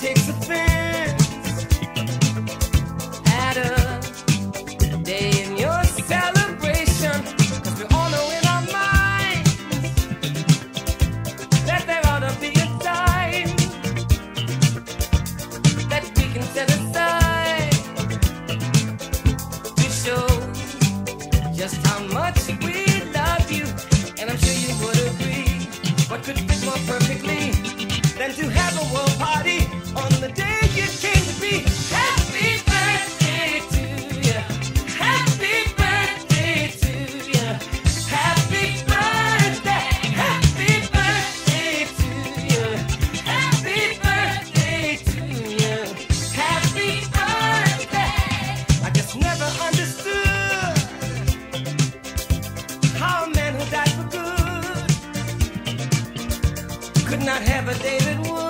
takes offense at a day in your we all know in our minds that there ought to be a time that we can set aside to show just how much we love you. And I'm sure you would agree. What could fit more perfectly than to have a world? could not have a David one.